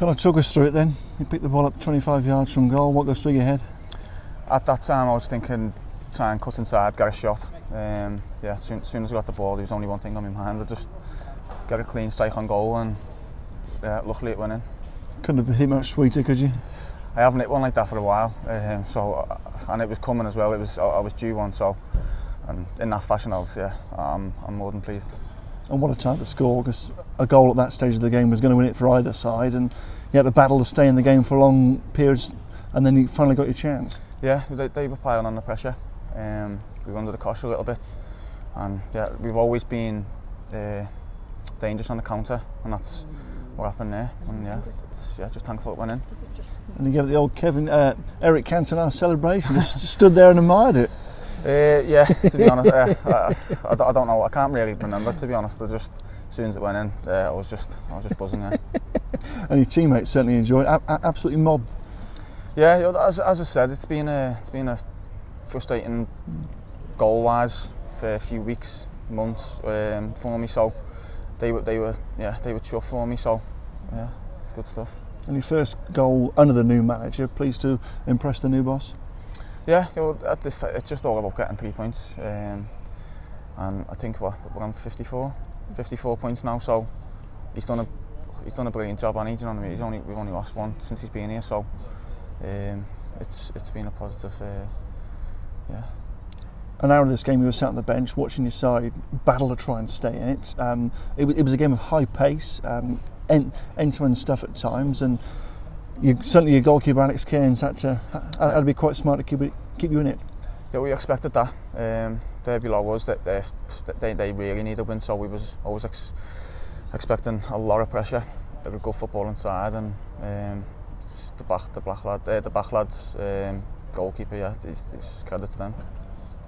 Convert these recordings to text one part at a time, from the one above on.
Kind of took us through it then. You picked the ball up 25 yards from goal. What goes through your head? At that time, I was thinking, try and cut inside, get a shot. Um, yeah, soon, soon as I got the ball, there was only one thing on my mind. I just got a clean strike on goal, and yeah, luckily it went in. Couldn't have hit much sweeter, could you? I haven't hit one like that for a while. Um, so, uh, and it was coming as well. It was I, I was due one, so and in that fashion, I was yeah, I'm, I'm more than pleased. And what a time to score because a goal at that stage of the game was going to win it for either side, and you had to battle to stay in the game for long periods, and then you finally got your chance. Yeah, they, they were piling on the pressure. Um, we were under the cosh a little bit, and yeah, we've always been uh, dangerous on the counter, and that's what happened there. And yeah, it's, yeah, just thankful it went in. And you gave it the old Kevin uh, Eric Cantona celebration. just stood there and admired it. Uh, yeah, to be honest, uh, I, I, don't know. I can't really remember. To be honest, I just as soon as it went in, uh, I was just I was just buzzing. Yeah. and your teammates certainly enjoyed it. Absolutely mobbed. Yeah, as, as I said, it's been a it's been a frustrating goal wise for a few weeks, months um, for me. So they were they were yeah they were tough for me. So yeah, it's good stuff. And your first goal under the new manager, pleased to impress the new boss. Yeah, you know, at this it's just all about getting three points, um, and I think what we're on 54, 54 points now. So he's done a he's done a brilliant job on it. You know what I mean? He's only we've only lost one since he's been here, so um, it's it's been a positive. Uh, yeah. An hour of this game, you were sat on the bench watching your side battle to try and stay in it. Um, it, it, was a game of high pace, um, end to end stuff at times, and you, certainly your goalkeeper Alex Cairns had to that'd be quite smart to keep it, keep you in it. Yeah, we expected that. Um, they're below us. That uh, they, they they really need a win, so we was always ex expecting a lot of pressure. They would go football inside, and um, the back the black lad, uh, the back lads um, goalkeeper. Yeah, it's, it's credit to them.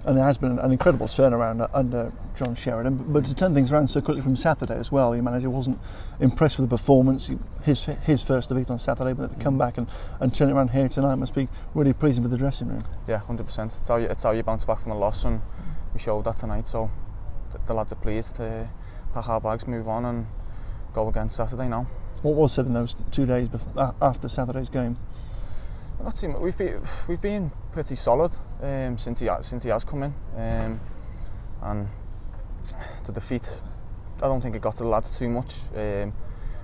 And there has been an incredible turnaround under John Sheridan. But to turn things around so quickly from Saturday as well, your manager wasn't impressed with the performance. His his first defeat on Saturday, but to come mm. back and, and turn it around here tonight must be really pleasing for the dressing room. Yeah, hundred percent. It's how you it's how you bounce back from a loss, and we showed that tonight. So the, the lads are pleased to pack our bags, move on, and go again Saturday now. What was said in those two days before, after Saturday's game? Not too much. We've been we've been pretty solid um, since he since he has come in, um, and the defeat. I don't think it got to the lads too much. Um,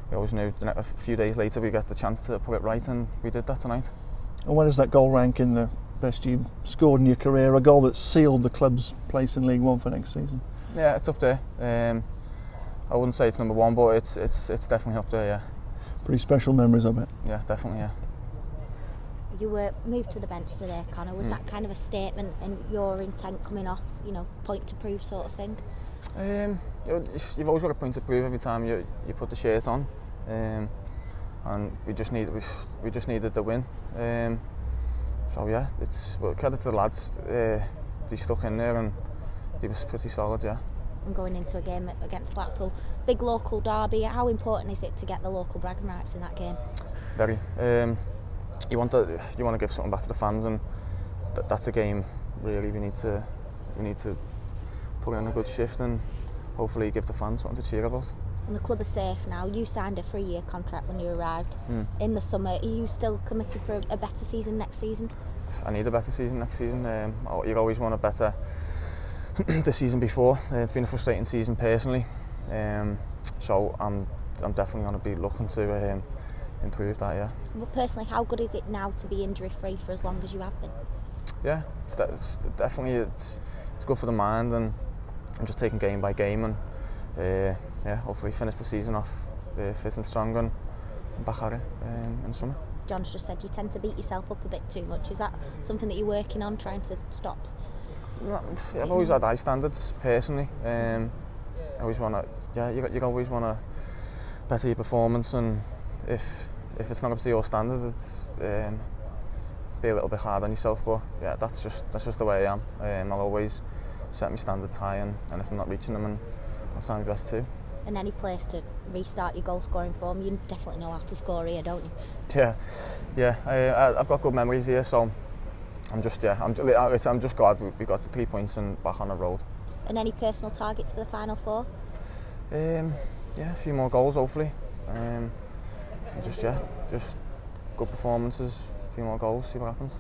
we always knew a few days later we get the chance to put it right, and we did that tonight. And where does that goal rank in the best you've scored in your career? A goal that sealed the club's place in League One for next season. Yeah, it's up there. Um, I wouldn't say it's number one, but it's it's it's definitely up there. Yeah. Pretty special memories, I bet. Yeah, definitely. Yeah you were moved to the bench today, Conor. Was mm. that kind of a statement in your intent coming off, you know, point to prove sort of thing? Um, you've always got a point to prove every time you, you put the shirt on, um, and we just need we, we just needed the win. Um, so yeah, it's well, credit to the lads. Uh, they stuck in there and they was pretty solid. Yeah. And going into a game against Blackpool, big local derby. How important is it to get the local bragging rights in that game? Very. Um, you want to you want to give something back to the fans, and th- that's a game really we need to we need to put in a good shift and hopefully give the fans something to cheer about. And the club is safe now. You signed a three-year contract when you arrived mm. in the summer. Are you still committed for a, better season next season? I need a better season next season. Um, you always want a better the season before. Uh, it's been a frustrating season personally, um, so I'm I'm definitely going to be looking to. Um, improve that, yeah. Well, personally, how good is it now to be injury free for as long as you have been? Yeah, it's, de- it's definitely it's it's good for the mind and I'm just taking game by game and uh, yeah, hopefully finish the season off uh, fit and strong and back at it um, in the summer. John's just said you tend to beat yourself up a bit too much. Is that something that you're working on, trying to stop? I've always had high standards personally. Um, I always want to, yeah, you, you always want to better your performance and if if it's not up to your standard, it's um, be a little bit hard on yourself. But yeah, that's just that's just the way I am. Um, I'll always set my standards high, and, and if I'm not reaching them, and I'll try my best too. And any place to restart your goal scoring form, you definitely know how to score here, don't you? Yeah, yeah. I, I've got good memories here, so I'm just yeah. I'm, I'm just glad we got the three points and back on the road. And any personal targets for the final four? Um, yeah, a few more goals hopefully. Um, just yeah, just good performances, a few more goals, see what happens.